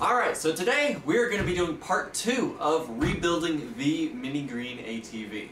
Alright, so today we're going to be doing part two of rebuilding the Mini Green ATV.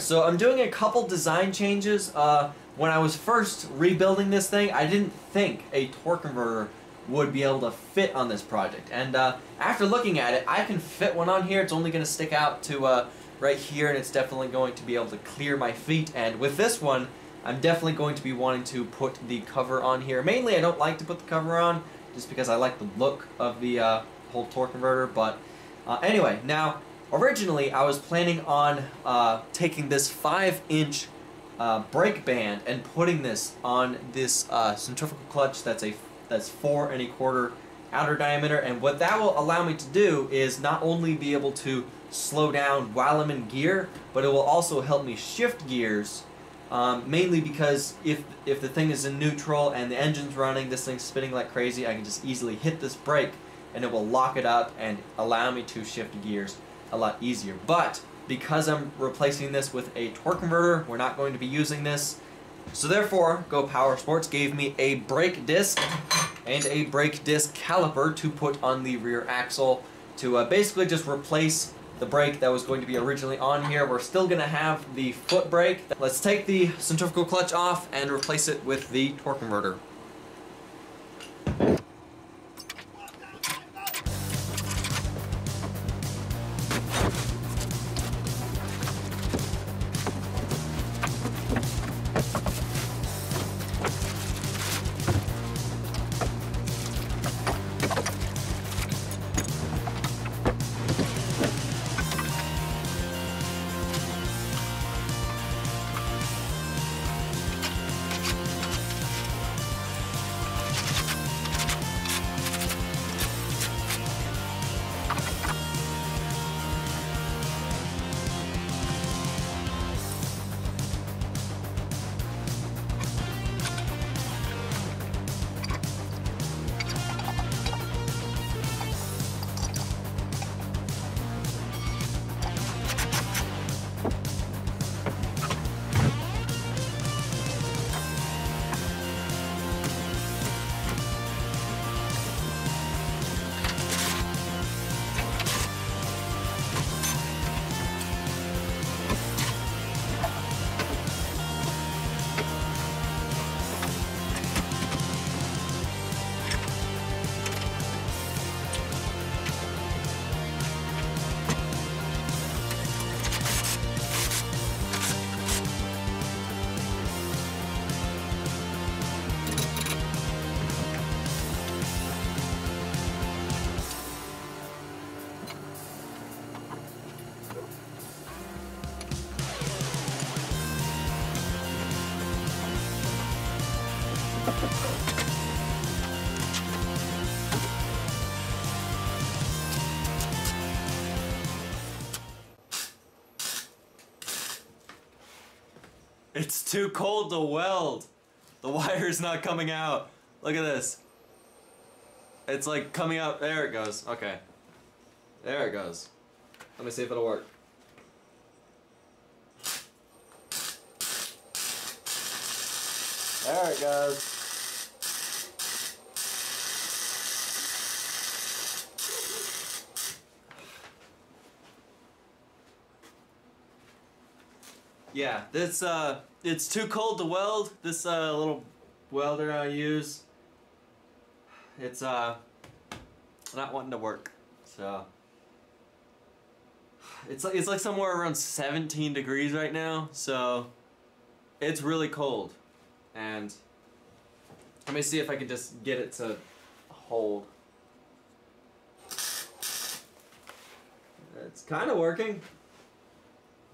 So I'm doing a couple design changes. Uh, when I was first rebuilding this thing, I didn't think a torque converter would be able to fit on this project. And uh, after looking at it, I can fit one on here. It's only going to stick out to uh, right here, and it's definitely going to be able to clear my feet. And with this one, I'm definitely going to be wanting to put the cover on here. Mainly, I don't like to put the cover on, just because I like the look of the uh, whole torque converter. But uh, anyway, now Originally, I was planning on uh, taking this 5-inch uh, brake band and putting this on this uh, centrifugal clutch that's a that's four and a quarter outer diameter. And what that will allow me to do is not only be able to slow down while I'm in gear, but it will also help me shift gears. Um, mainly because if if the thing is in neutral and the engine's running, this thing's spinning like crazy, I can just easily hit this brake and it will lock it up and allow me to shift gears a lot easier. But because I'm replacing this with a torque converter, we're not going to be using this. So therefore, Go Power Sports gave me a brake disc and a brake disc caliper to put on the rear axle to uh, basically just replace the brake that was going to be originally on here. We're still going to have the foot brake. Let's take the centrifugal clutch off and replace it with the torque converter. It's too cold to weld. The wire's not coming out. Look at this. It's like coming out. There it goes. Okay. There it goes. Let me see if it'll work. There it goes. Yeah, this uh, it's too cold to weld. This uh, little welder I use, it's uh, not wanting to work. So it's like it's like somewhere around 17 degrees right now. So it's really cold, and let me see if I can just get it to hold. It's kind of working.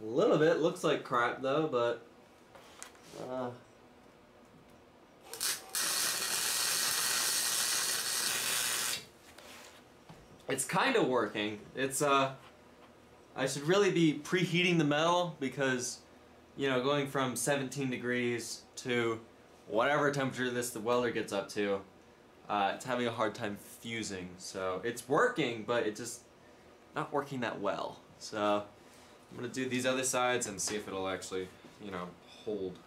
A little bit. Looks like crap though, but. Uh, it's kind of working. It's uh. I should really be preheating the metal because, you know, going from 17 degrees to whatever temperature this the welder gets up to, uh, it's having a hard time fusing. So it's working, but it just not working that well. So I'm gonna do these other sides and see if it'll actually, you know, hold.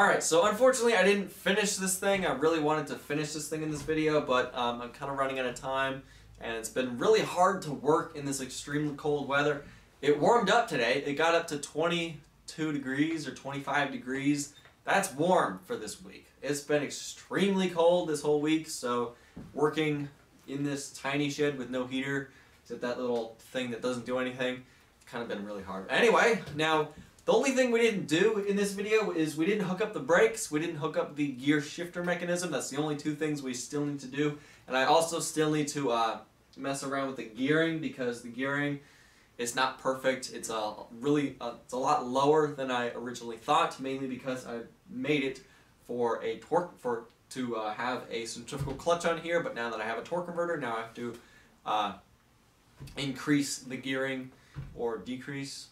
Alright, so unfortunately I didn't finish this thing. I really wanted to finish this thing in this video, but um, I'm kind of running out of time, and it's been really hard to work in this extremely cold weather. It warmed up today. It got up to 22 degrees or 25 degrees. That's warm for this week. It's been extremely cold this whole week, so working in this tiny shed with no heater, except that little thing that doesn't do anything, kind of been really hard. Anyway, now the only thing we didn't do in this video is we didn't hook up the brakes, we didn't hook up the gear shifter mechanism. That's the only two things we still need to do. And I also still need to uh, mess around with the gearing because the gearing is not perfect. It's a really uh, it's a lot lower than I originally thought, mainly because I made it for a torque for to uh, have a centrifugal clutch on here. But now that I have a torque converter, now I have to uh, increase the gearing or decrease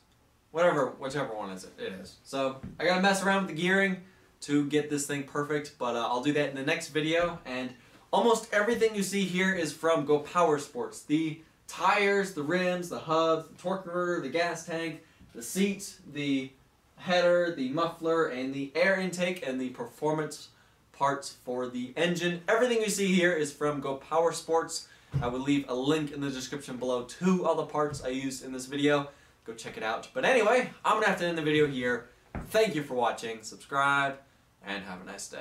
whatever, whichever one is it, it is. So I gotta mess around with the gearing to get this thing perfect, but uh, I'll do that in the next video. And almost everything you see here is from Go Power Sports. The tires, the rims, the hubs, the torque the gas tank, the seat, the header, the muffler, and the air intake, and the performance parts for the engine. Everything you see here is from Go Power Sports. I will leave a link in the description below to all the parts I used in this video go check it out. But anyway, I'm going to have to end the video here. Thank you for watching, subscribe, and have a nice day.